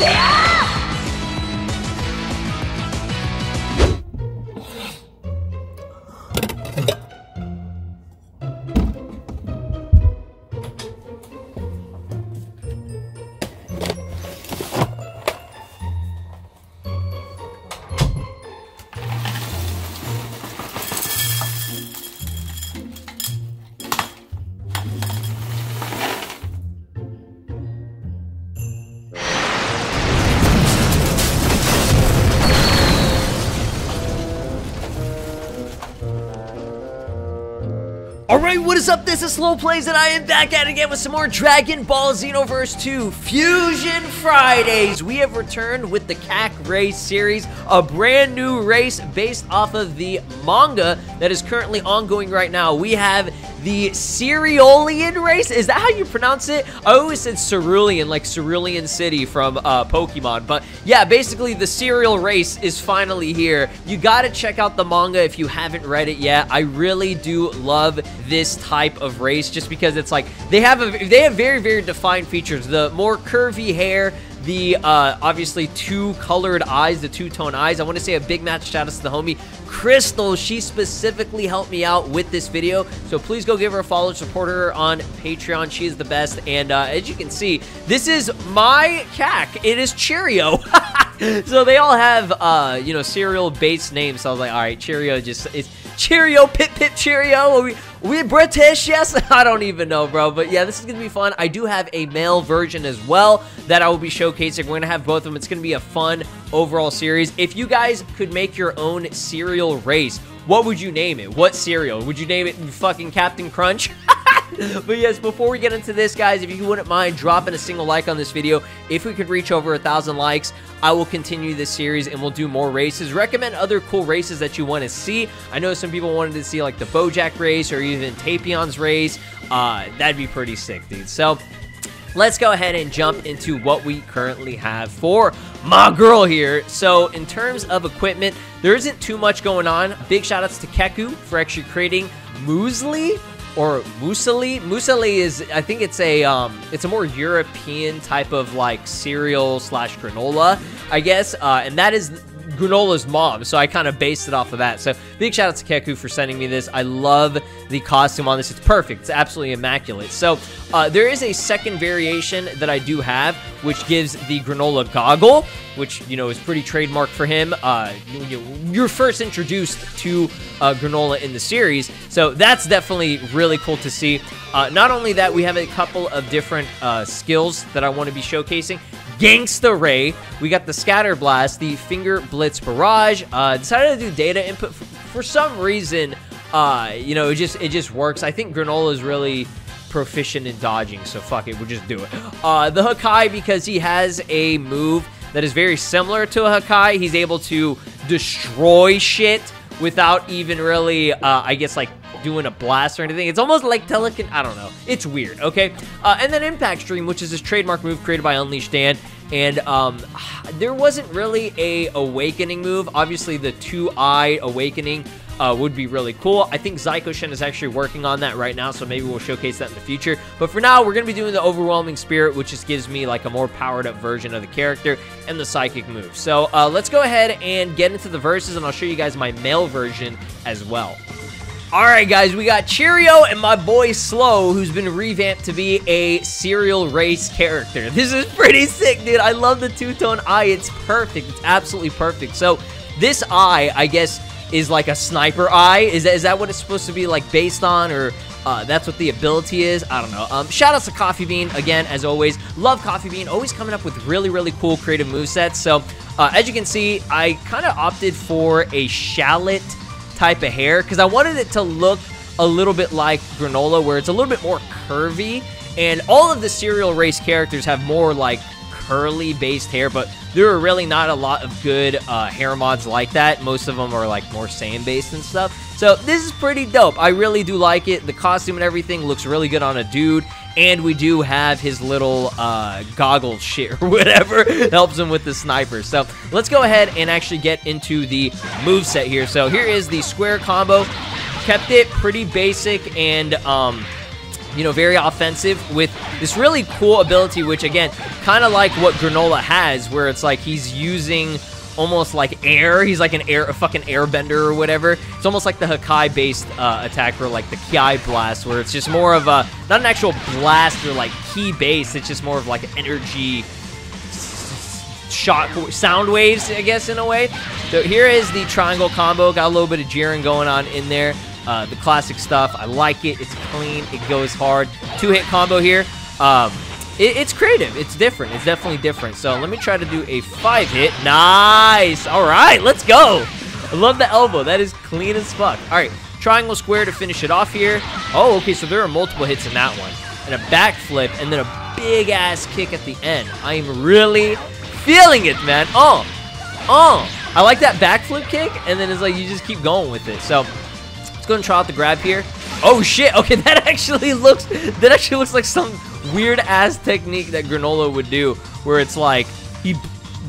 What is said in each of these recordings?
Yeah! Alright, what is up? This is SLOplays, and I am back at it again with some more Dragon Ball Xenoverse 2 Fusion Fridays. We have returned with the CAC Race series, a brand new race based off of the manga that is currently ongoing right now. We have the Cerealian race. Is that how you pronounce it? I always said Cerulean, like Cerulean City from uh, Pokemon. But yeah, basically the cereal race is finally here. You gotta check out the manga if you haven't read it yet. I really do love this type of race just because it's like they have a they have very very defined features. The more curvy hair, the uh, obviously two colored eyes, the two-tone eyes. I want to say a big match shout out to the homie Kristal. She specifically helped me out with this video, so please go give her a follow, support her on Patreon. She is the best, and uh, as you can see, this is my CAC. It is Cheerio. so they all have, uh, you know, cereal-based names. So I was like, all right, Cheerio just is Cheerio, Pip Pip Cheerio. Are we, we British? Yes, I don't even know, bro. But yeah, this is gonna be fun. I do have a male version as well that I will be showcasing. We're gonna have both of them. It's gonna be a fun overall series. If you guys could make your own cereal race, what would you name it? What cereal? Would you name it fucking Captain Crunch? but yes, before we get into this, guys, if you wouldn't mind dropping a single like on this video, if we could reach over a thousand likes, I will continue this series and we'll do more races. Recommend other cool races that you want to see. I know some people wanted to see like the Bojack race or even Tapion's race. Uh, that'd be pretty sick, dude. So let's go ahead and jump into what we currently have for my girl here. So in terms of equipment, there isn't too much going on. Big shout outs to Keku for actually creating Muezli or Musali. Musali is, I think it's a, um, it's a more European type of like cereal slash granola, I guess. Uh, and that is Granola's mom, so I kind of based it off of that. So big shout out to Keku for sending me this. I love the costume on this. It's perfect. It's absolutely immaculate. So uh, there is a second variation that I do have, which gives the Granola goggle, which, you know, is pretty trademark for him. Uh, you're first introduced to uh, Granola in the series, so that's definitely really cool to see. Uh, not only that, we have a couple of different uh, skills that I want to be showcasing. Gangsta Ray. We got the Scatter Blast, the Finger Blitz Barrage. Uh, decided to do data input for, for some reason. Uh, you know, it just it just works. I think Granola is really proficient in dodging, so fuck it, we'll just do it. Uh, the Hakai, because he has a move that is very similar to a Hakai, he's able to destroy shit without even really, uh, I guess, like doing a blast or anything. It's almost like telekin. I don't know. It's weird, okay? Uh, and then Impact Stream, which is his trademark move created by Unleashed Dan. And um, there wasn't really a awakening move. Obviously, the two-eye awakening uh, would be really cool. I think Zyko is actually working on that right now, so maybe we'll showcase that in the future. But for now, we're going to be doing the Overwhelming Spirit, which just gives me like a more powered up version of the character and the Psychic move. So uh, let's go ahead and get into the verses, and I'll show you guys my male version as well. Alright guys, we got Cheerio and my boy Slow, who's been revamped to be a cereal race character. This is pretty sick, dude. I love the two-tone eye. It's perfect. It's absolutely perfect. So, this eye, I guess, is like a sniper eye. Is that, is that what it's supposed to be like based on, or uh, that's what the ability is. I don't know. Um, shout outs to Coffee Bean again, as always. Love Coffee Bean. Always coming up with really, really cool creative movesets. So, uh, as you can see, I kind of opted for a shallot type of hair because I wanted it to look a little bit like granola where it's a little bit more curvy and all of the cereal race characters have more like curly based hair but there are really not a lot of good uh, hair mods like that. Most of them are like more sand based and stuff. So this is pretty dope. I really do like it. The costume and everything looks really good on a dude and we do have his little uh, goggle shit or whatever helps him with the sniper. So let's go ahead and actually get into the move set here. So here is the square combo. Kept it pretty basic and um, you know, very offensive with this really cool ability, which again, kind of like what Granola has, where it's like he's using almost like air. He's like an air, a fucking airbender or whatever. It's almost like the Hakai based uh, attack for like the Ki blast, where it's just more of a not an actual blast or like Ki base. It's just more of like energy shock sound waves, I guess, in a way. So here is the triangle combo. Got a little bit of Jiren going on in there. Uh, the classic stuff. I like it. It's clean. It goes hard. Two hit combo here. Um, it, it's creative. It's different. It's definitely different. So let me try to do a five hit. Nice. All right, let's go. I love the elbow. That is clean as fuck. All right, triangle square to finish it off here. Oh, okay, so there are multiple hits in that one. And a backflip, and then a big ass kick at the end. I am really feeling it, man. Oh, oh. I like that backflip kick, and then it's like you just keep going with it. So let's go and try out the grab here. Oh shit! Okay, that actually looks that actually looks like some weird ass technique that Granola would do, where it's like he,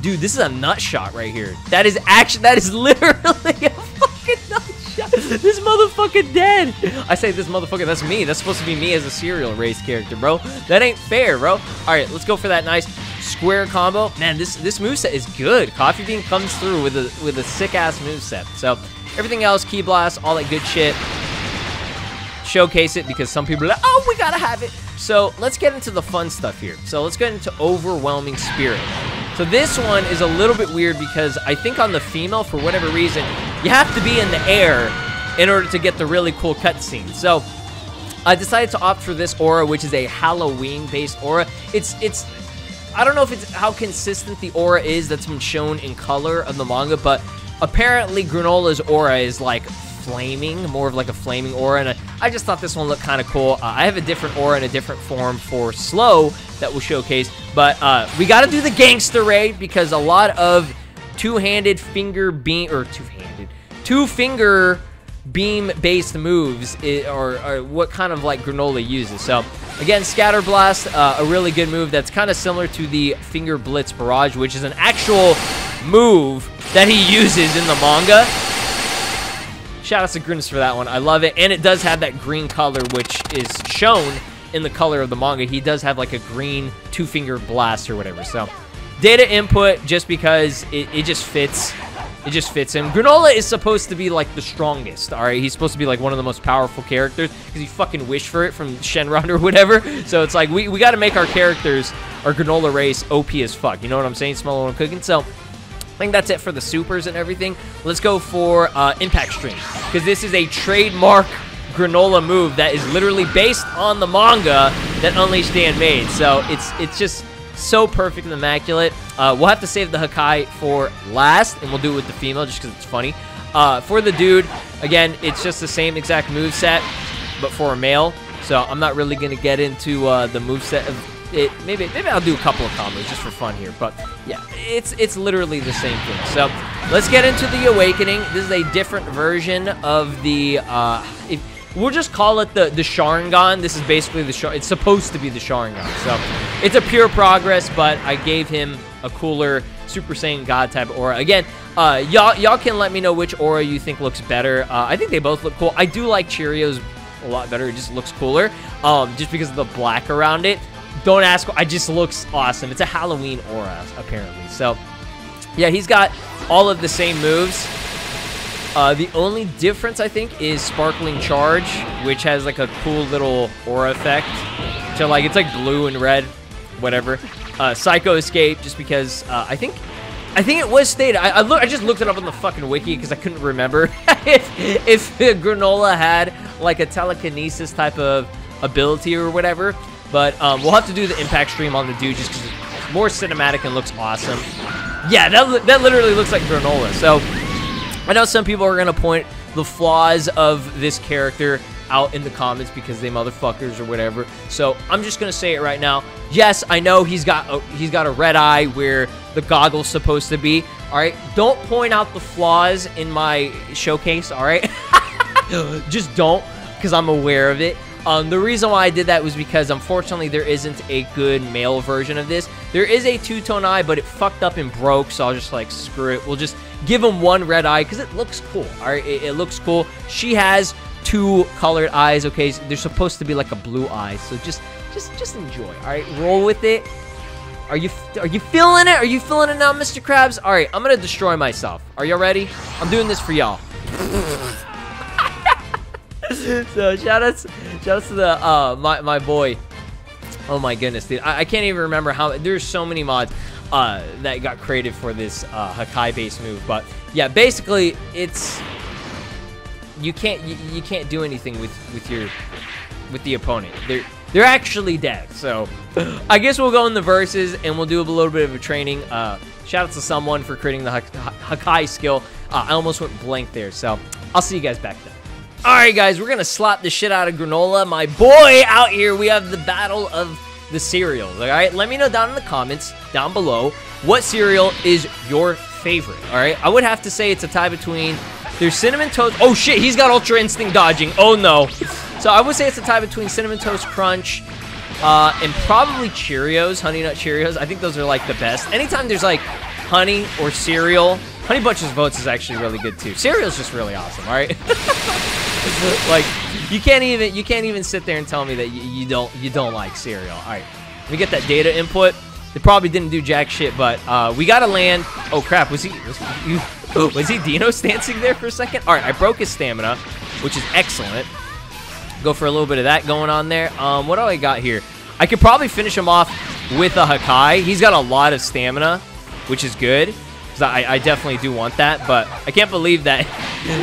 dude, this is a nut shot right here. That is actually that is literally a fucking nut shot. This motherfucker dead. I say this motherfucker. That's me. That's supposed to be me as a cereal race character, bro. That ain't fair, bro. All right, let's go for that nice square combo. Man, this this moveset is good. Coffee Bean comes through with a with a sick ass moveset. So everything else, Ki Blast, all that good shit. Showcase it because some people are like, oh, we gotta have it. So let's get into the fun stuff here. So let's get into Overwhelming Spirit. So this one is a little bit weird because I think on the female, for whatever reason, you have to be in the air in order to get the really cool cutscene. So I decided to opt for this aura, which is a Halloween-based aura. It's it's I don't know if it's how consistent the aura is that's been shown in color of the manga, but apparently Granola's aura is like flaming, more of like a flaming aura, and I just thought this one looked kind of cool. Uh, I have a different aura in a different form for Slow that we'll showcase, but uh, we got to do the Gangster Raid because a lot of two-handed finger beam, or two-handed, two-finger beam-based moves or, what kind of like Granola uses. So again, Scatter Blast, uh, a really good move that's kind of similar to the Finger Blitz Barrage, which is an actual move that he uses in the manga. Shout out to Grinis for that one. I love it. And it does have that green color, which is shown in the color of the manga. He does have like a green two-finger blast or whatever. So data input just because it, it just fits it just fits him. Granola is supposed to be like the strongest, all right? He's supposed to be like one of the most powerful characters because he fucking wished for it from Shenron or whatever. So it's like we, we got to make our characters, our Granola race, OP as fuck. You know what I'm saying? Smell what I'm cooking? So I think that's it for the supers and everything. Let's go for uh, Impact Stream because this is a trademark Granola move that is literally based on the manga that Unleashed Dan made. So it's it's just so perfect and immaculate. Uh, we'll have to save the Hakai for last, and we'll do it with the female just because it's funny. Uh, for the dude, again, it's just the same exact move set, but for a male. So I'm not really going to get into uh, the move set of it. Maybe maybe I'll do a couple of combos just for fun here. But yeah, it's it's literally the same thing. So let's get into the Awakening. This is a different version of the... Uh, if, We'll just call it the, the Sharingan. This is basically the Shar It's supposed to be the Sharingan. So it's a pure progress, but I gave him a cooler Super Saiyan God type aura. Again, uh, y'all y'all can let me know which aura you think looks better. Uh, I think they both look cool. I do like Cheerios a lot better. It just looks cooler, um, just because of the black around it. Don't ask. I just looks awesome. It's a Halloween aura, apparently. So, yeah, he's got all of the same moves. Uh, the only difference, I think, is Sparkling Charge, which has like a cool little aura effect. So like, it's like blue and red, whatever. Uh, Psycho Escape, just because uh, I think, I think it was stated. I, I, look, I just looked it up on the fucking wiki because I couldn't remember if, if Granola had like a telekinesis type of ability or whatever. But um, we'll have to do the impact stream on the dude just because it's more cinematic and looks awesome. Yeah, that, that literally looks like Granola. So I know some people are going to point the flaws of this character out in the comments because they motherfuckers or whatever. So I'm just gonna say it right now. Yes, I know he's got a, he's got a red eye where the goggle's supposed to be. All right, don't point out the flaws in my showcase. All right, just don't because I'm aware of it. Um, the reason why I did that was because unfortunately there isn't a good male version of this. There is a two-tone eye, but it fucked up and broke, so I'll just like screw it. We'll just give him one red eye because it looks cool. All right, it, it looks cool. She has two colored eyes. Okay, so they're supposed to be like a blue eye. So just, just, just enjoy. All right, roll with it. Are you are you feeling it? Are you feeling it now, Mr. Krabs? All right, I'm gonna destroy myself. Are y'all ready? I'm doing this for y'all. So shout outs, shout outs to the uh my my boy. Oh my goodness, dude! I, I can't even remember how. There's so many mods uh that got created for this uh Hakai base move, but yeah, basically it's you can't you, you can't do anything with with your with the opponent. They're they're actually dead. So I guess we'll go in the verses and we'll do a little bit of a training. Uh, shout out to someone for creating the Hakai skill. Uh, I almost went blank there. So I'll see you guys back then. All right, guys, we're to slap the shit out of Granola. My boy out here, we have the battle of the cereals. All right, let me know down in the comments down below what cereal is your favorite. All right, I would have to say it's a tie between there's Cinnamon Toast. Oh, shit, he's got Ultra Instinct dodging. Oh, no. So I would say it's a tie between Cinnamon Toast Crunch uh, and probably Cheerios, Honey Nut Cheerios. I think those are like the best. Anytime there's like honey or cereal, Honey Bunches of Oats is actually really good too. Cereal's just really awesome, all right? like you can't even you can't even sit there and tell me that you, you don't you don't like cereal. All right, me get that data input. They probably didn't do jack shit, but uh, we gotta land. Oh crap, was he was he, was he Dino stancing there for a second? All right, I broke his stamina, which is excellent. Go for a little bit of that going on there. Um, what do I got here? I could probably finish him off with a Hakai. He's got a lot of stamina, which is good. I, I definitely do want that, but I can't believe that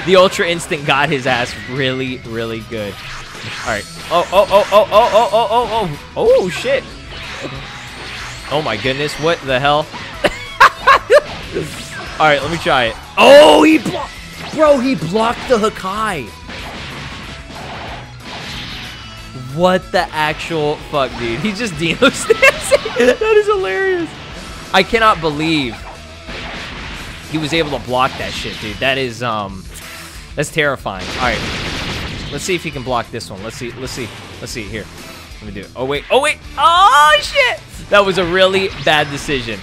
the Ultra Instinct got his ass really, really good. All right. Oh, oh, oh, oh, oh, oh, oh, oh, oh, oh, shit. Oh my goodness, what the hell? All right, let me try it. Oh, he blocked. Bro, he blocked the Hakai. What the actual fuck, dude? He just Dino dancing. that is hilarious. I cannot believe he was able to block that shit, dude. That is, um, that's terrifying. All right, let's see if he can block this one. Let's see, let's see, let's see here. Let me do it. Oh, wait, oh, wait. Oh, shit. That was a really bad decision.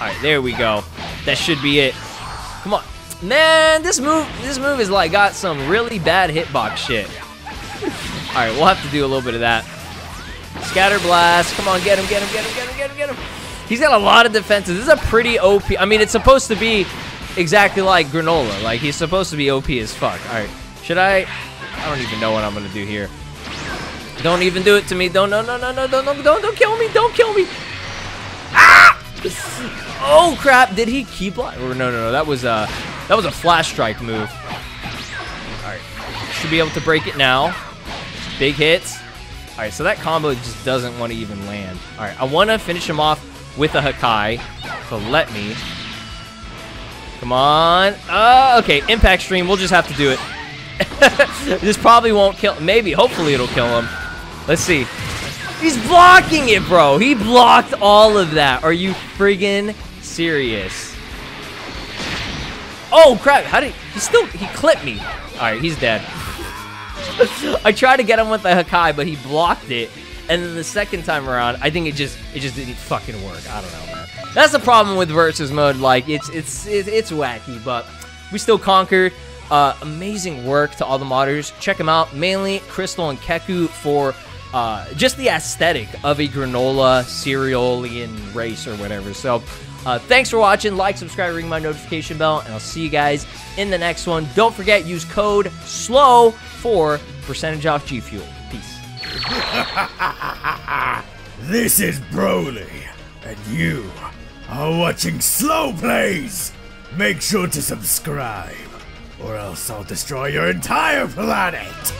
All right, there we go. That should be it. Come on. Man, this move, this move is like got some really bad hitbox shit. All right, we'll have to do a little bit of that. Scatter blast. Come on, get him, get him, get him, get him, get him, get him. He's got a lot of defenses. This is a pretty OP. I mean, it's supposed to be exactly like Granola. Like, he's supposed to be OP as fuck. All right. Should I? I don't even know what I'm going to do here. Don't even do it to me. Don't, no, no, no, no, don't, don't, don't, don't kill me. Don't kill me. Ah! Oh, crap. Did he keep block? no, no, no. That was a, that was a flash strike move. All right. Should be able to break it now. Big hits. All right, so that combo just doesn't want to even land. All right, I want to finish him off with a Hakai, so let me. Come on. Uh, okay, Impact Stream. We'll just have to do it. this probably won't kill. Maybe, hopefully it'll kill him. Let's see. He's blocking it, bro. He blocked all of that. Are you friggin' serious? Oh, crap. How did he, still, he clipped me. All right, he's dead. I tried to get him with the Hakai, but he blocked it. And then the second time around, I think it just it just didn't fucking work. I don't know, man. That's the problem with versus mode. Like it's it's it's, it's wacky, but we still conquered. Uh, amazing work to all the modders. Check them out. Mainly Kristal and Keku for uh, just the aesthetic of a granola cerealian race or whatever. So uh, thanks for watching. Like, subscribe, ring my notification bell, and I'll see you guys in the next one. Don't forget, use code SLO for percentage off G Fuel. This is Broly, and you are watching SLOplays. Make sure to subscribe, or else I'll destroy your entire planet.